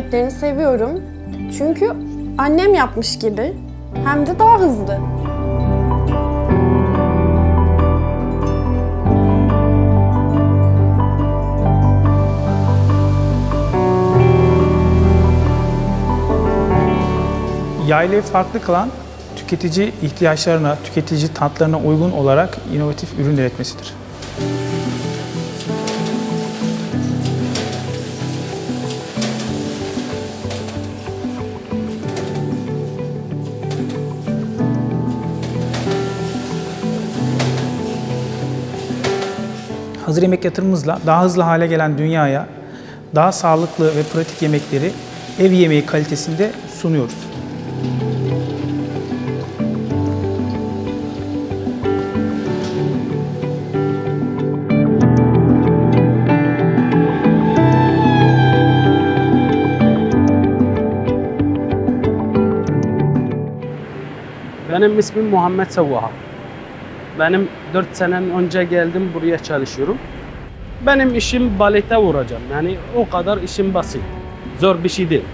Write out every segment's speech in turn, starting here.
yemeklerini seviyorum. Çünkü annem yapmış gibi hem de daha hızlı. Yaylayı farklı kılan tüketici ihtiyaçlarına, tüketici tatlarına uygun olarak inovatif ürün üretmesidir. Hazır yemek yatırımımızla daha hızlı hale gelen dünyaya daha sağlıklı ve pratik yemekleri ev yemeği kalitesinde sunuyoruz. Benim ismim Muhammed Savvaha. Benim 4 senen önce geldim buraya çalışıyorum. Benim işim balete vuracağım. Yani o kadar işim basit. Zor bir şey değil.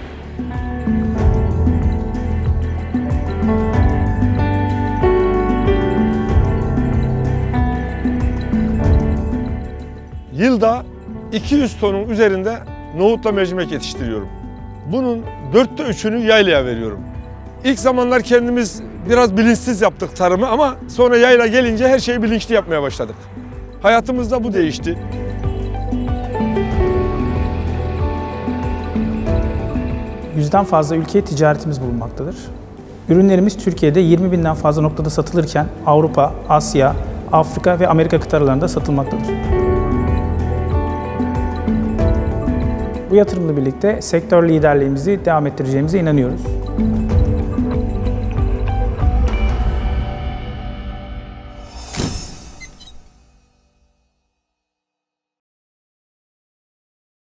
Yılda 200 tonun üzerinde nohutla mercimek yetiştiriyorum. Bunun dörtte üçünü yaylaya veriyorum. İlk zamanlar kendimiz biraz bilinçsiz yaptık tarımı ama sonra yayla gelince her şeyi bilinçli yapmaya başladık. Hayatımızda bu değişti. Yüzden fazla ülkeye ticaretimiz bulunmaktadır. Ürünlerimiz Türkiye'de 20 binden fazla noktada satılırken Avrupa, Asya, Afrika ve Amerika kıtalarında satılmaktadır. Bu yatırımla birlikte sektör liderliğimizi devam ettireceğimize inanıyoruz.